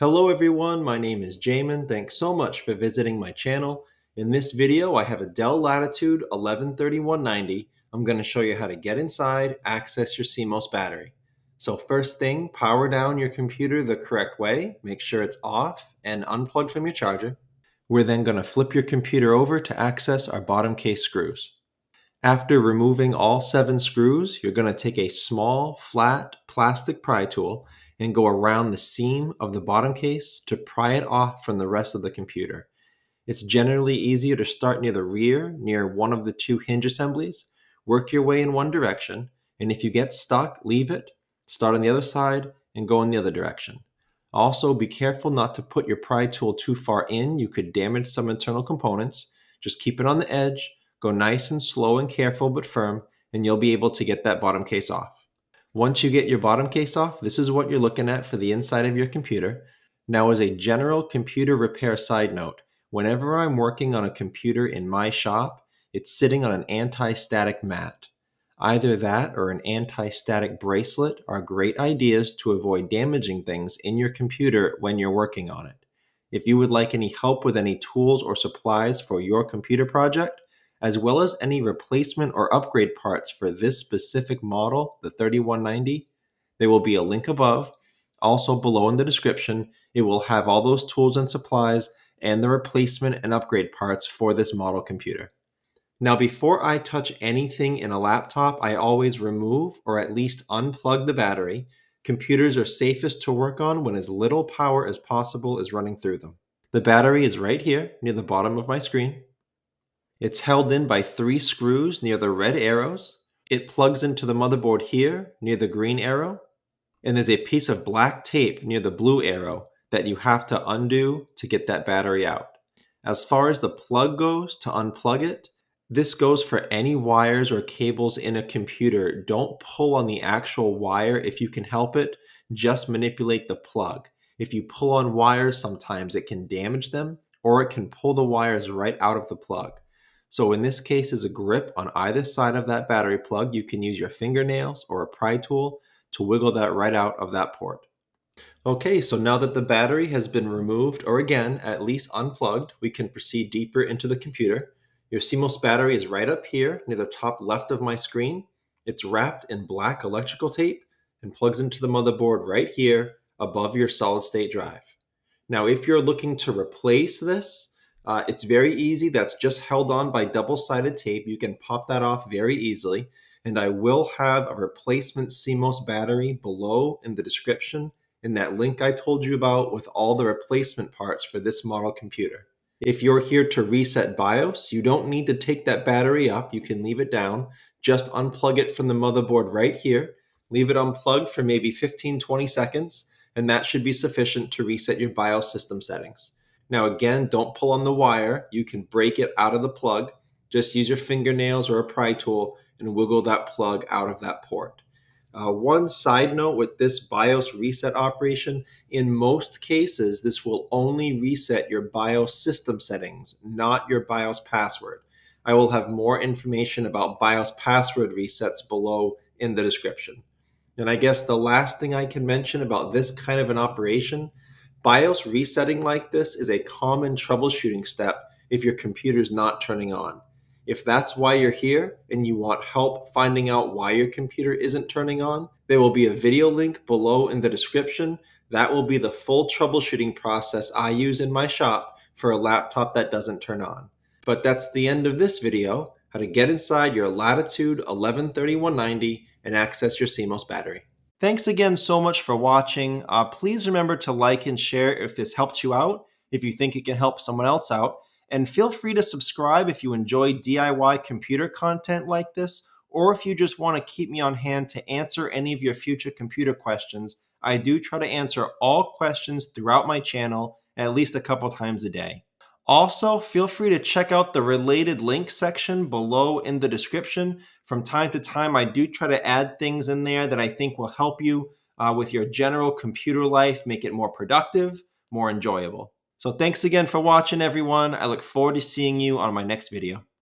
Hello everyone, my name is Jamin. Thanks so much for visiting my channel. In this video, I have a Dell Latitude 113190. I'm going to show you how to get inside, access your CMOS battery. So first thing, power down your computer the correct way. Make sure it's off and unplugged from your charger. We're then going to flip your computer over to access our bottom case screws. After removing all seven screws, you're going to take a small, flat plastic pry tool and go around the seam of the bottom case to pry it off from the rest of the computer. It's generally easier to start near the rear, near one of the two hinge assemblies, work your way in one direction, and if you get stuck, leave it, start on the other side, and go in the other direction. Also, be careful not to put your pry tool too far in. You could damage some internal components. Just keep it on the edge, go nice and slow and careful but firm, and you'll be able to get that bottom case off. Once you get your bottom case off, this is what you're looking at for the inside of your computer. Now, as a general computer repair side note, whenever I'm working on a computer in my shop, it's sitting on an anti-static mat. Either that or an anti-static bracelet are great ideas to avoid damaging things in your computer when you're working on it. If you would like any help with any tools or supplies for your computer project, as well as any replacement or upgrade parts for this specific model, the 3190, there will be a link above. Also below in the description, it will have all those tools and supplies and the replacement and upgrade parts for this model computer. Now, before I touch anything in a laptop, I always remove or at least unplug the battery. Computers are safest to work on when as little power as possible is running through them. The battery is right here near the bottom of my screen. It's held in by three screws near the red arrows. It plugs into the motherboard here near the green arrow. And there's a piece of black tape near the blue arrow that you have to undo to get that battery out. As far as the plug goes to unplug it, this goes for any wires or cables in a computer. Don't pull on the actual wire if you can help it. Just manipulate the plug. If you pull on wires, sometimes it can damage them or it can pull the wires right out of the plug. So in this case is a grip on either side of that battery plug. You can use your fingernails or a pry tool to wiggle that right out of that port. Okay, so now that the battery has been removed or again, at least unplugged, we can proceed deeper into the computer. Your CMOS battery is right up here near the top left of my screen. It's wrapped in black electrical tape and plugs into the motherboard right here above your solid state drive. Now, if you're looking to replace this, uh, it's very easy. That's just held on by double-sided tape. You can pop that off very easily. And I will have a replacement CMOS battery below in the description in that link I told you about with all the replacement parts for this model computer. If you're here to reset BIOS, you don't need to take that battery up. You can leave it down. Just unplug it from the motherboard right here. Leave it unplugged for maybe 15, 20 seconds, and that should be sufficient to reset your BIOS system settings. Now, again, don't pull on the wire. You can break it out of the plug. Just use your fingernails or a pry tool and wiggle that plug out of that port. Uh, one side note with this BIOS reset operation, in most cases, this will only reset your BIOS system settings, not your BIOS password. I will have more information about BIOS password resets below in the description. And I guess the last thing I can mention about this kind of an operation, BIOS resetting like this is a common troubleshooting step if your computer is not turning on. If that's why you're here and you want help finding out why your computer isn't turning on, there will be a video link below in the description. That will be the full troubleshooting process I use in my shop for a laptop that doesn't turn on. But that's the end of this video, how to get inside your Latitude 113190 and access your CMOS battery. Thanks again so much for watching. Uh, please remember to like and share if this helped you out, if you think it can help someone else out. And feel free to subscribe if you enjoy DIY computer content like this, or if you just want to keep me on hand to answer any of your future computer questions. I do try to answer all questions throughout my channel at least a couple times a day. Also, feel free to check out the related link section below in the description. From time to time, I do try to add things in there that I think will help you uh, with your general computer life, make it more productive, more enjoyable. So thanks again for watching, everyone. I look forward to seeing you on my next video.